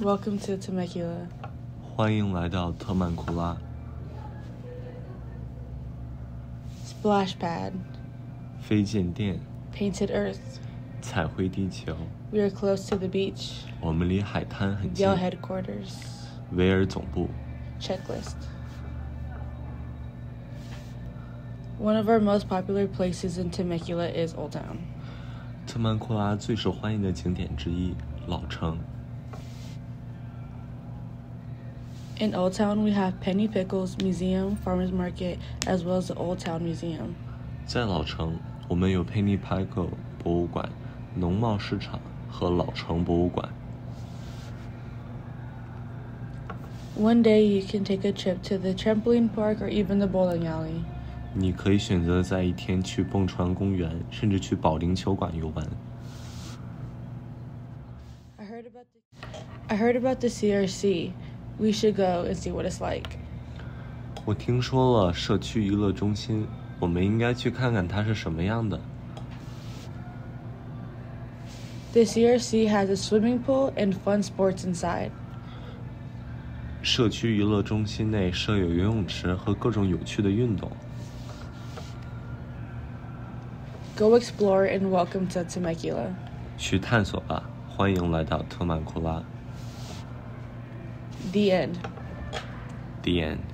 Welcome to Temecula. 欢迎来到特曼库拉。Splash pad. 飞溅垫。Painted earth. 彩绘地球。We are close to the beach. 我们离海滩很近。Vail headquarters. 维尔总部。Checklist. One of our most popular places in Temecula is Old Town. 特曼库拉最受欢迎的景点之一，老城。In Old Town, we have Penny Pickles Museum, Farmers Market, as well as the Old Town Museum. 在老城，我们有佩尼派克博物馆、农贸市场和老城博物馆。 One day, you can take a trip to the trampoline park or even the bowling alley. 你可以选择在一天去蹦船公园，甚至去保龄球馆游玩。 I heard about the I heard about the CRC. We should go and see what it's like. 我听说了社区娱乐中心，我们应该去看看它是什么样的。 The CRC has a swimming pool and fun sports inside. 社区娱乐中心内设有游泳池和各种有趣的运动。 Go explore and welcome to Temecula. 去探索吧！欢迎来到特曼库拉。 The end. The end.